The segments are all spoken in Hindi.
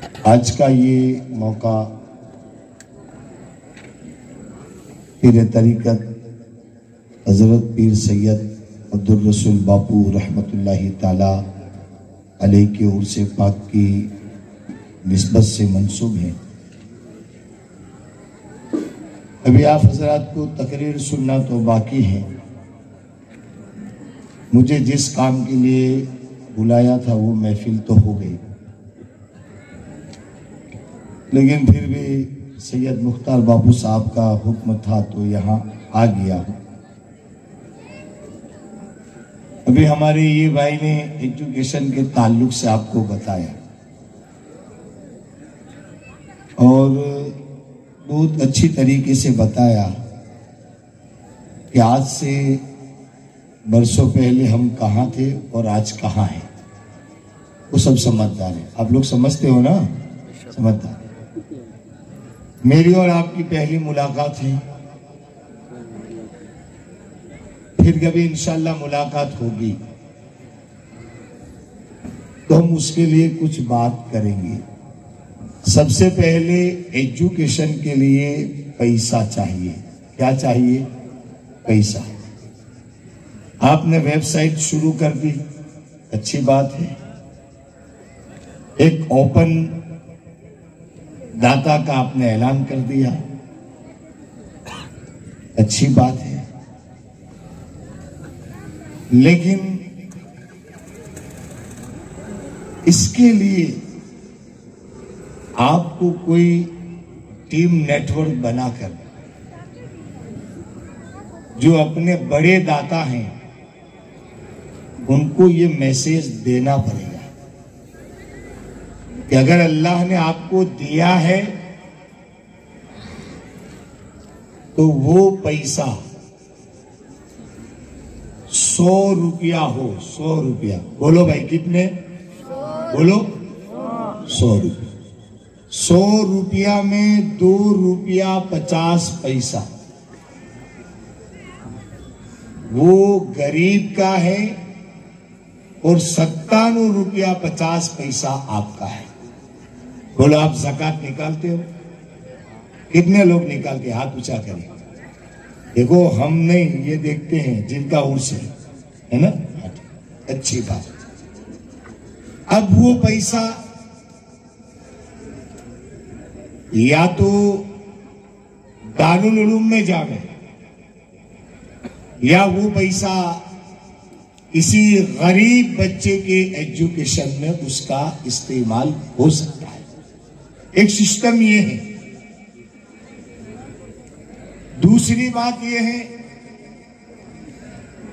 आज का ये मौका पीर तरीक़त हज़रत पीर सैयद अब्दुल रसूल बापू रहमतुल्लाहि ताला के उर्स पाक की नस्बत से मंसूब है। अभी आप हजरात को तकरीर सुनना तो बाकी है। मुझे जिस काम के लिए बुलाया था वो महफिल तो हो गई। लेकिन फिर भी सैयद मुख्तार बाबू साहब का हुक्म था तो यहाँ आ गया। अभी हमारे ये भाई ने एजुकेशन के ताल्लुक से आपको बताया। और बहुत अच्छी तरीके से बताया कि आज से बरसों पहले हम कहाँ थे और आज कहाँ हैं। वो सब समझदार है। आप लोग समझते हो ना? समझदार। मेरी और आपकी पहली मुलाकात है। फिर कभी इंशाल्लाह मुलाकात होगी। तो हम उसके लिए कुछ बात करेंगे। सबसे पहले एजुकेशन के लिए पैसा चाहिए। क्या चाहिए? पैसा। आपने वेबसाइट शुरू कर दी। अच्छी बात है। एक ओपन दाता का आपने ऐलान कर दिया। अच्छी बात है। लेकिन इसके लिए आपको कोई टीम नेटवर्क बनाकर, जो अपने बड़े दाता हैं, उनको ये मैसेज देना पड़ेगा। कि अगर अल्लाह ने आपको दिया है तो वो पैसा सौ रुपया हो, सौ रुपया। बोलो भाई, कितने? बोलो। सौ रुपया। सौ रुपया में दो रुपया पचास पैसा। वो गरीब का है और सत्तानवे रुपया पचास पैसा आपका है। बोलो, आप जक़ात निकालते हो? कितने लोग निकालते हाथ ऊँचा करें? देखो, हम नहीं, ये देखते हैं, जिनका उर्स है है ना? अच्छी बात। अब वो पैसा या तो दारुल उलूम में जावे या वो पैसा किसी गरीब बच्चे के एजुकेशन में उसका इस्तेमाल हो सकता एक सिस्टम ये है। दूसरी बात यह है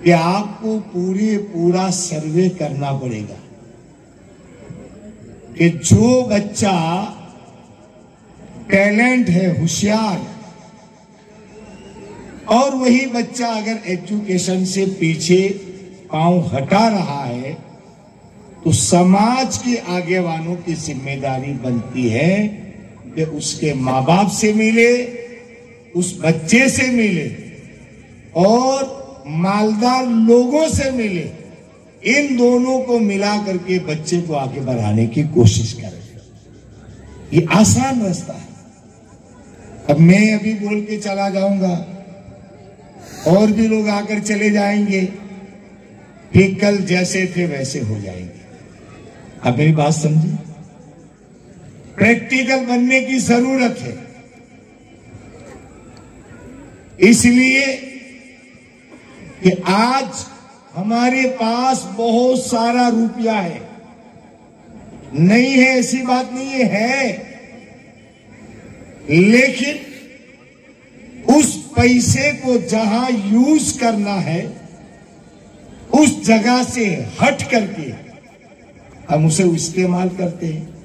कि आपको पूरे पूरा सर्वे करना पड़ेगा कि जो बच्चा टैलेंट है, होशियार, और वही बच्चा अगर एजुकेशन से पीछे पाँव हटा रहा है तो समाज के आगे वालों की ज़िम्मेदारी बनती है कि उसके माँ बाप से मिले, उस बच्चे से मिले और मालदार लोगों से मिले। इन दोनों को मिला करके बच्चे को आगे बढ़ाने की कोशिश करें। ये आसान रास्ता है। अब मैं अभी बोल के चला जाऊँगा। और भी लोग आकर चले जाएँगे। फिर कल जैसे थे वैसे हो जाएँगे। अब मेरी बात समझी प्रैक्टिकल बनने की ज़रूरत है। इसलिए कि आज हमारे पास बहुत सारा रुपया है। नहीं है, ऐसी बात नहीं है। लेकिन उस पैसे को जहाँ यूज़ करना है, उस जगह से हट करके हम उसे इस्तेमाल करते हैं।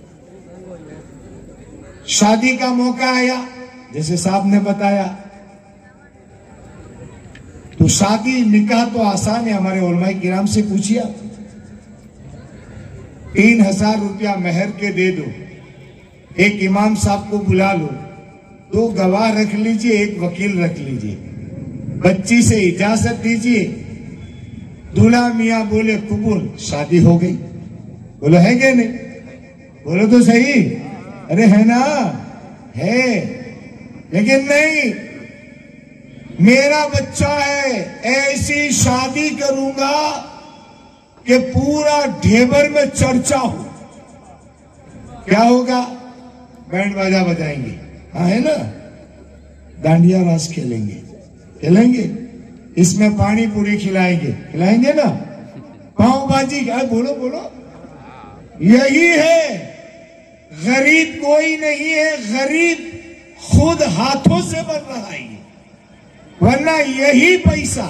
शादी का मौका आया, जैसे साहब ने बताया। तो शादी, निकाह तो आसान है, हमारे ओलमाई किराम से पूछिए तीन हज़ार रुपया मेहर के दे दो। एक इमाम साहब को बुला लो। दो गवाह रख लीजिए, एक वकील रख लीजिए। बच्ची से इजाज़त दीजिए। दूल्हा मियाँ बोले कबूल शादी हो गई। बोलो, है क्या नहीं? बोलो तो सही। अरे, है ना? है। लेकिन नहीं। मेरा बच्चा है, ऐसी शादी करूँगा कि पूरा ढेबर में चर्चा हो। क्या होगा? बैंड बाजा बजाएँगे। हाँ है ना? डांडिया रास खेलेंगे। खेलेंगे? इसमें पानी पूरी खिलाएँगे। खिलाएँगे ना? पाव भाजी क्या बोलो बोलो। यही है। गरीब कोई नहीं है, गरीब खुद हाथों से बन रहा है वरना यही पैसा,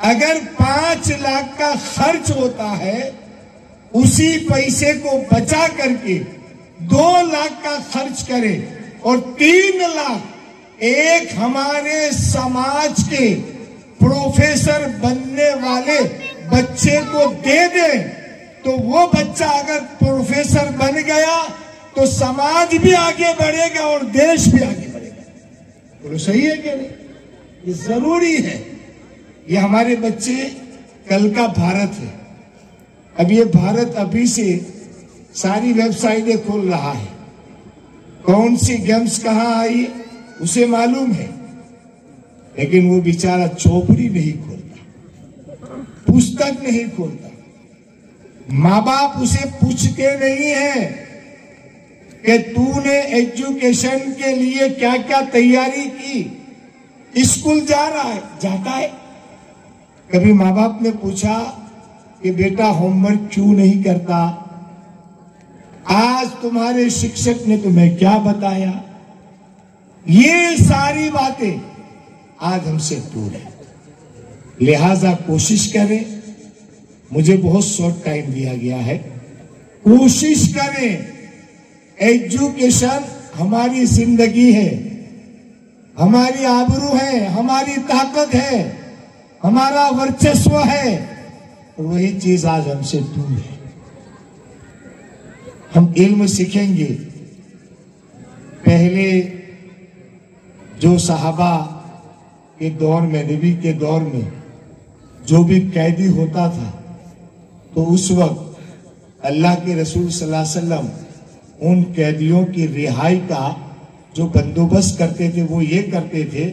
अगर पाँच लाख का खर्च होता है, उसी पैसे को बचा करके दो लाख का खर्च करे और तीन लाख एक हमारे समाज के प्रोफेसर बनने वाले बच्चे को दे दे। तो वो बच्चा अगर प्रोफेसर बन गया तो समाज भी आगे बढ़ेगा और देश भी आगे बढ़ेगा। तो सही है क्या नहीं? ये ज़रूरी है। ये हमारे बच्चे कल का भारत है। अब ये भारत अभी से सारी वेबसाइटें खोल रहा है। कौन सी गेम्स कहाँ आई, उसे मालूम है। लेकिन वो बेचारा चौपड़ी नहीं खोलता, पुस्तक नहीं खोलता। माँ बाप उसे पूछते नहीं है कि तूने एजुकेशन के लिए क्या क्या तैयारी की। स्कूल जा रहा है, जाता है। कभी माँ बाप ने पूछा कि बेटा होमवर्क क्यों नहीं करता? आज तुम्हारे शिक्षक ने तुम्हें क्या बताया? ये सारी बातें आज हमसे दूर है। लिहाजा कोशिश करें मुझे बहुत शॉर्ट टाइम दिया गया है। कोशिश करें एजुकेशन हमारी ज़िंदगी है, हमारी आबरू है, हमारी ताकत है, हमारा वर्चस्व है और वही चीज़ आज हमसे दूर है। हम इल्म सीखेंगे। पहले जो साहबा के दौर में, नबी के दौर में, जो भी कैदी होता था तो उस वक्त अल्लाह के रसूल वसल्लम उन कैदियों की रिहाई का जो बंदोबस्त करते थे, वो ये करते थे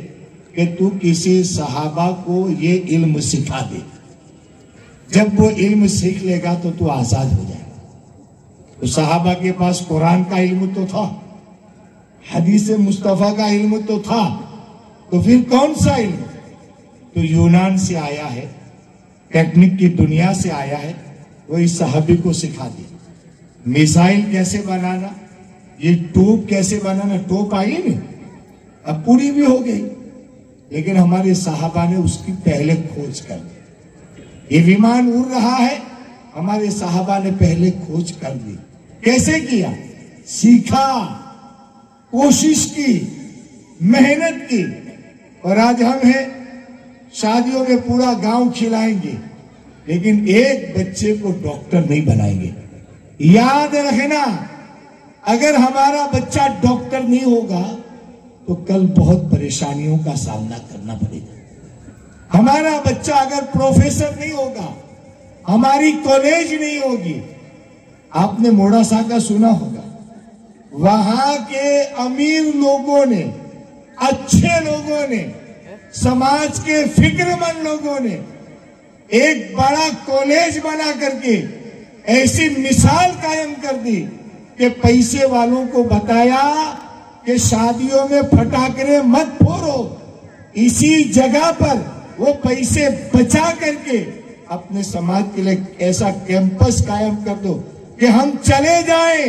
कि तू किसी सहाबा को ये इल्म सिखा दे। जब वो इल्म सीख लेगा तो तू आज़ाद हो जाएगा। तो सहाबा के पास कुरान का इल्म तो था, हदीस मुस्तफ़ा का इल्म तो था तो फिर कौन सा इल्म? तो यूनान से आया है, टेक्निक की दुनिया से आया है वो इस सहाबी को सिखा दी मिसाइल कैसे बनाना, ये टोप कैसे बनाना टोप आई नहीं। अब पूरी भी हो गई। लेकिन हमारे साहबा ने उसकी पहले खोज कर दी। ये विमान उड़ रहा है, हमारे साहबा ने पहले खोज कर दी। कैसे किया? सीखा, कोशिश की, मेहनत की। और आज हम हैं, शादियों में पूरा गाँव खिलाएँगे। लेकिन एक बच्चे को डॉक्टर नहीं बनाएँगे। याद रखना, अगर हमारा बच्चा डॉक्टर नहीं होगा तो कल बहुत परेशानियों का सामना करना पड़ेगा। हमारा बच्चा अगर प्रोफेसर नहीं होगा, हमारी कॉलेज नहीं होगी, आपने मोड़ासा का सुना होगा, वहाँ के अमीर लोगों ने, अच्छे लोगों ने, समाज के फिक्रमंद लोगों ने एक बड़ा कॉलेज बना करके ऐसी मिसाल कायम कर दी कि पैसे वालों को बताया कि शादियों में फटाकरे मत फोड़ो। इसी जगह पर वो पैसे बचा करके अपने समाज के लिए ऐसा कैंपस कायम कर दो कि हम चले जाएँ,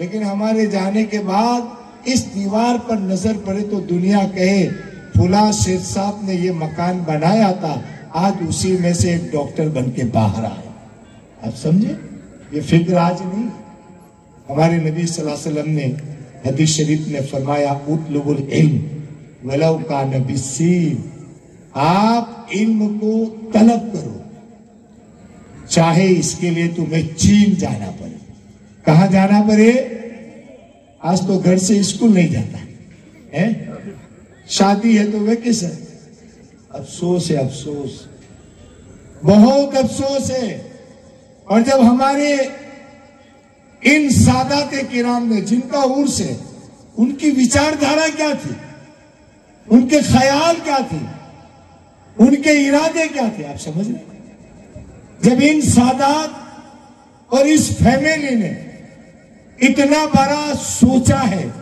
लेकिन हमारे जाने के बाद इस दीवार पर नज़र पड़े तो दुनिया कहे, फुला शेर साहब ने ये मकान बनाया था आज उसी में से एक डॉक्टर बन के बाहर आए। आप समझे? ये फ़िक्र आज नहीं हमारे नबी वसल्लम ने हदीस शरीफ ने फरमाया उतलुबुल इल्म, वलौ का नबी आप इल्म को तलब करो। चाहे इसके लिए तुम्हें चीन जाना पड़े। कहा जाना पड़े? आज तो घर से स्कूल नहीं जाता है? शादी है तो वेकेशन। अफसोस है, अफसोस। बहुत अफसोस है। और जब हमारे इन सादात किराम ने, जिनका उर्स है, उनकी विचारधारा क्या थी? उनके ख्याल क्या थे? उनके इरादे क्या थे? आप समझ रहे जब इन सादात और इस फैमिली ने इतना बड़ा सोचा है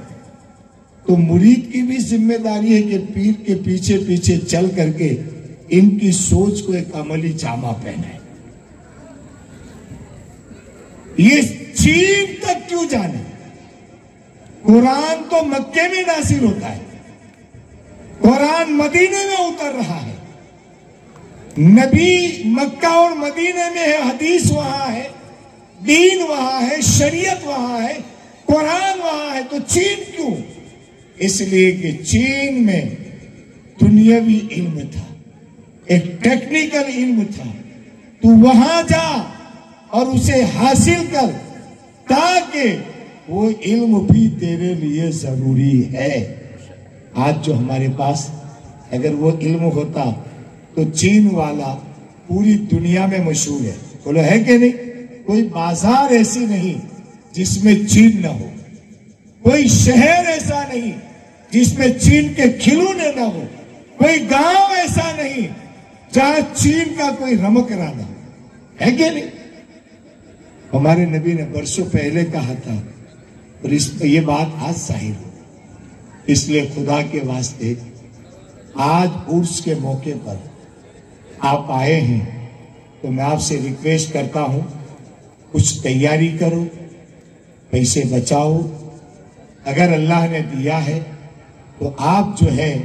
तो मुरीद की भी ज़िम्मेदारी है कि पीर के पीछे पीछे चल करके इनकी सोच को एक अमली जामा पहने। ये चीन तक क्यों जाने? कुरान तो मक्के में नासिर होता है। कुरान मदीने में उतर रहा है। नबी मक्का और मदीने में है, हदीस वहाँ है, दीन वहाँ है, शरीयत वहाँ है, कुरान वहाँ है तो चीन क्यों? इसलिए कि चीन में दुनियावी इल्म था, एक टेक्निकल इल्म था। तू वहाँ जा और उसे हासिल कर, ताकि वो इल्म भी तेरे लिए ज़रूरी है। आज जो हमारे पास अगर वो इल्म होता तो चीन वाला पूरी दुनिया में मशहूर है। बोलो, है कि नहीं? कोई बाज़ार ऐसी नहीं जिसमें चीन न हो, कोई शहर ऐसा नहीं जिसमें चीन के खिलौने न हो। कोई गाँव ऐसा नहीं, जहाँ चीन का कोई रमकरा ना है। कि नहीं? हमारे नबी ने बरसों पहले कहा था, और इस ये बात आज ज़ाहिर हो। इसलिए खुदा के वास्ते आज उर्स के मौके पर आप आए हैं तो मैं आपसे रिक्वेस्ट करता हूँ, कुछ तैयारी करो, पैसे बचाओ। अगर अल्लाह ने दिया है तो आप जो है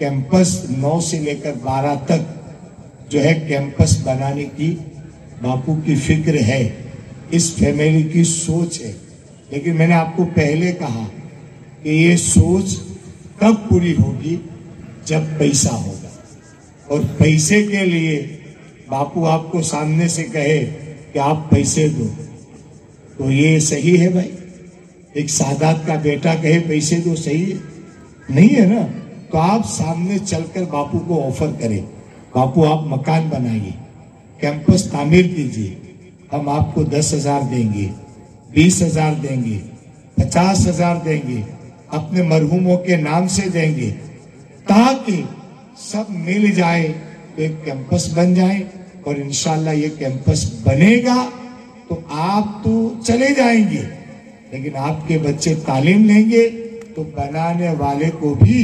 कैंपस नौ से लेकर बारह तक जो है कैंपस बनाने की बापू की फ़िक्र है। इस फैमिली की सोच है। लेकिन मैंने आपको पहले कहा कि ये सोच तब पूरी होगी? जब पैसा होगा। और पैसे के लिए बापू आपको सामने से कहे कि आप पैसे दो। तो ये सही है भाई? एक सादात का बेटा कहे, पैसे दो, सही है? नहीं है ना? तो आप सामने चलकर बापू को ऑफ़र करें। बापू, आप मकान बनाइए। कैंपस तामीर कीजिए। हम आपको दस हज़ार देंगे, बीस हज़ार देंगे, पचास हज़ार देंगे, अपने मरहूमों के नाम से देंगे, ताकि सब मिल जाए तो एक कैंपस बन जाए, और इनशाला ये कैंपस बनेगा तो आप तो चले जाएँगे। लेकिन आपके बच्चे तालीम लेंगे तो बनाने वाले को भी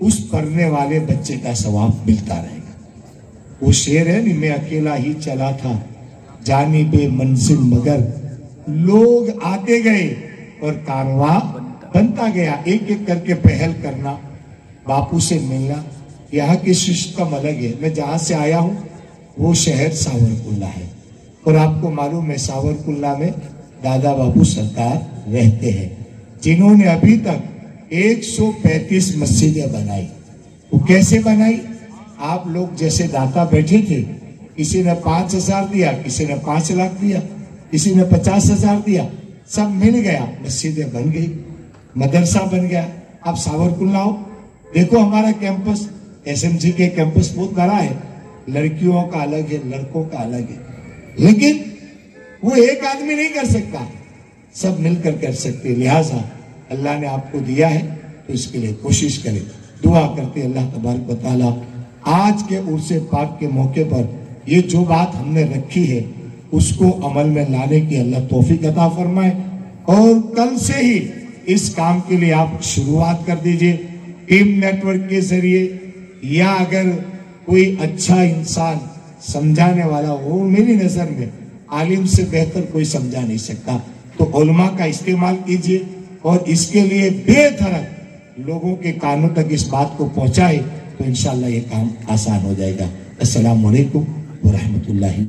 उस पढ़ने वाले बच्चे का सवाब मिलता रहेगा। वो शेर है नहीं मैं अकेला ही चला था, जानी बे मंजिल मगर लोग आते गए और कारवा बनता गया। एक एक करके पहल करना, बापू से मिलना, यहाँ की सिस्टम अलग है। मैं जहाँ से आया हूँ, वो शहर सावरकुल्ला है। और आपको मालूम है सावरकुल्ला में दादा बाबू सरकार रहते हैं। जिन्होंने अभी तक 135 मस्जिदें बनाई। वो कैसे बनाई? आप लोग जैसे दाता बैठे थे, किसी ने पाँच हज़ार दिया, किसी ने पाँच लाख दिया, किसी ने पचास हज़ार दिया, सब मिल गया, मस्जिदें बन गई, मदरसा बन गया। आप सावरकुल्ला हो देखो हमारा कैंपस, एसएमजी के कैंपस बहुत बड़ा है, लड़कियों का अलग है, लड़कों का अलग है। लेकिन वो एक आदमी नहीं कर सकता, सब मिलकर कर सकते लिहाजा। अल्लाह ने आपको दिया है तो इसके लिए कोशिश करें। दुआ करते अल्लाह तबारक ताला, आज के उर्स पाक के मौके पर ये जो बात हमने रखी है, उसको अमल में लाने की अल्लाह तोफीक अता फरमाए। और कल से ही इस काम के लिए आप शुरुआत कर दीजिए, टीम नेटवर्क के ज़रिए, या अगर कोई अच्छा इंसान समझाने वाला हो, मेरी नज़र में आलिम से बेहतर कोई समझा नहीं सकता। तो उलमा का इस्तेमाल कीजिए और इसके लिए बेधड़क लोगों के कानों तक इस बात को पहुँचाए तो इंशाल्लाह ये काम आसान हो जाएगा। असलकम वालेकुम वरहमतुल्लाहि